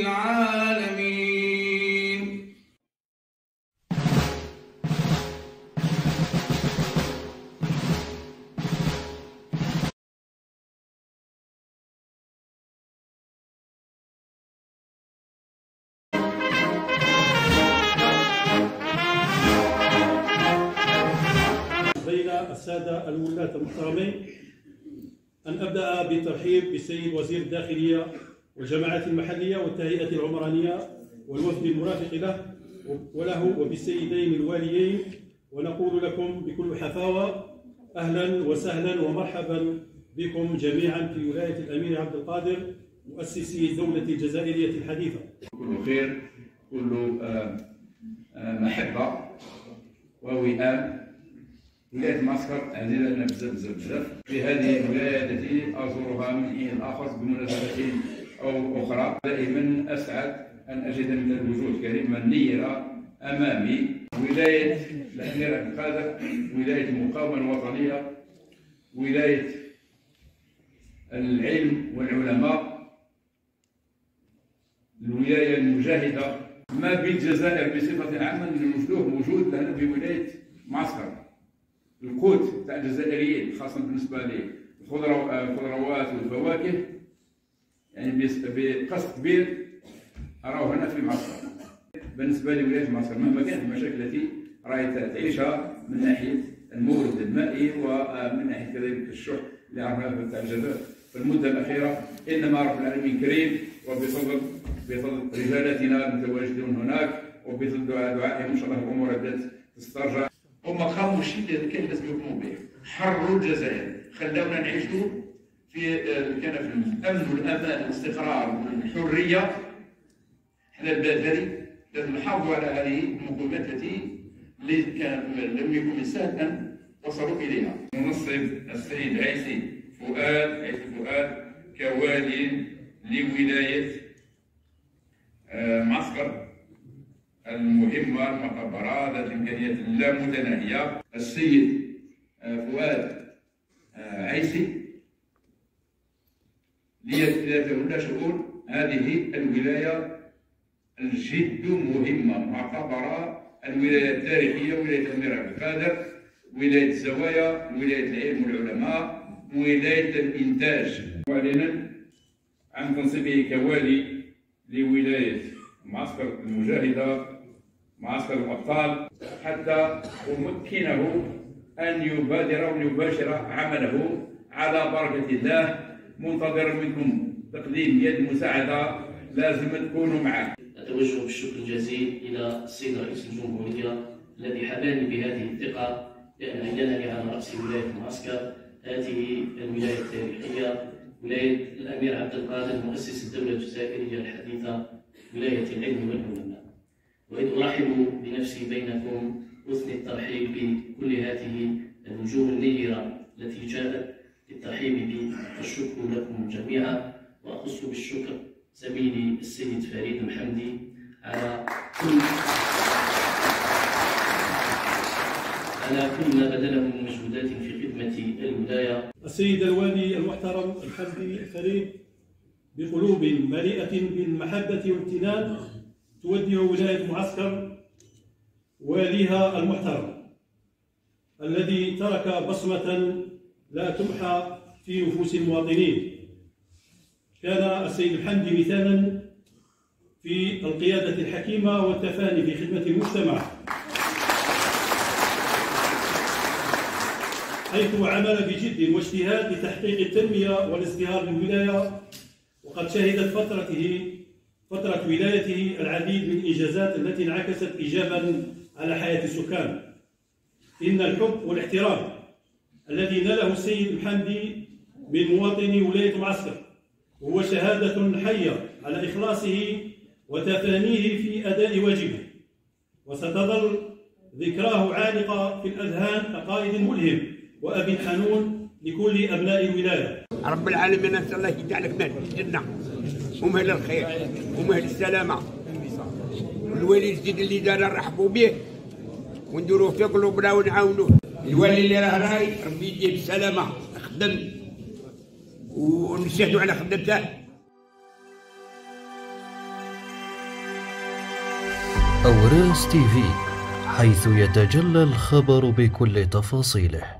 العالمين. بين السادة الولاة المحترمين أن أبدأ بالترحيب بالسيد وزير الداخلية والجماعات المحلية والتهيئة العمرانية والوفد المرافق له وله وبالسيدين الواليين ونقول لكم بكل حفاوة أهلا وسهلا ومرحبا بكم جميعا في ولاية الأمير عبد القادر مؤسسي الدولة الجزائرية الحديثة. كل خير كل آه، آه، محبة ووئام. ولاية معسكر عزيزة بزاف بزاف بزاف في هذه الولاية التي أزورها من حين آخر بمناسبة أو أخرى دائما أسعد أن أجد من الوجوه الكريمة النيرة أمامي ولاية الأمير عبد القادر ولاية المقاومة الوطنية ولاية العلم والعلماء الولايه المجاهده ما بين الجزائر بصفه عامه المفتوح موجود لنا في ولايه معسكر القوت تاع الجزائريين خاصة بالنسبة للخضروات والفواكه يعني بقصد كبير راهو هنا في معسكر بالنسبة لولايه معسكر مهما كانت المشاكل التي راهي تعيشها من ناحية المورد المائي ومن ناحية كذلك الشح اللي عرفناه تاع الجزائر. في المدة الأخيرة إنما رب العالمين كريم وبفضل بفضل رجالتنا المتواجدون هناك وبفضل دعائهم إن شاء الله الأمور بدأت تسترجع. هم قاموا الشيء اللي كان لازم يقوموا به. حرروا الجزائر. خلونا نعيشوا في آه، كان في الأمن والأمان والاستقرار والحرية. إحنا البلاد هذه لازم نحافظوا على هذه المقومات التي لم يكن السهل ان وصلوا إليها. منصب السيد عيسي فؤاد عيسي فؤاد كوالي لولاية آه، معسكر المهمه المعتبره ذات الامكانيات اللامتناهيه السيد آه، فؤاد آه، عيسي. ليتولى شؤون؟ هذه الولاية الجد مهمة. معتبرة الولاية التاريخية ولاية الأمير عبد القادر ولاية الزوايا ولاية العلم والعلماء ولاية الإنتاج. معلنا عن تنصيبه كوالي لولاية معسكر المجاهدة معسكر الأبطال حتى أمكنه أن يبادر وأن يباشر عمله على بركة الله. منتظرا منكم تقديم يد مساعدة لازم تكونوا معه. أتوجه بالشكر الجزيل إلى السيد رئيس الجمهورية الذي حباني بهذه الثقة لأن أعينني على رأس ولاية المعسكر هذه الولاية التاريخية ولاية الأمير عبد القادر مؤسس الدولة الجزائرية الحديثة ولاية العلم والعلماء. أرحب بنفسي بينكم أثني الترحيب بكل هذه الوجوه النيرة التي جاءت للترحيب بي. والشكر لكم جميعا وأخص بالشكر زميلي السيد فريد المحمدي على كل على كل ما بذله من مجهودات في خدمة الولاية. السيد الوالي المحترم الحمدي فريد بقلوب مليئة بالمحبة والامتنان توجه ولاية معسكر واليها المحترم الذي ترك بصمة لا تمحى في نفوس المواطنين. كان السيد الحمدي مثالا في القيادة الحكيمة والتفاني في خدمة المجتمع. حيث عمل بجد واجتهاد لتحقيق التنمية والازدهار للولاية وقد شهدت فترته فترة ولايته العديد من الإنجازات التي انعكست إيجابا على حياة السكان. إن الحب والاحترام الذي ناله السيد الحمدي من مواطني ولاية معسكر وهو شهادة حية على إخلاصه وتفانيه في أداء واجبه. وستظل ذكراه عالقة في الأذهان كقائد ملهم وأب حنون لكل أبناء الولاية. رب العالمين نسأل الله يجعلك مهل ومهل الخير ومهل السلامة. والوالي الجديد اللي دار نرحبوا به ونديروا في قلوبنا ونعاونوه. الوالي اللي راه راي ربي يجيه بالسلامه خدم. ونشهدوا على خدمته. أوراس تي في حيث يتجلى الخبر بكل تفاصيله.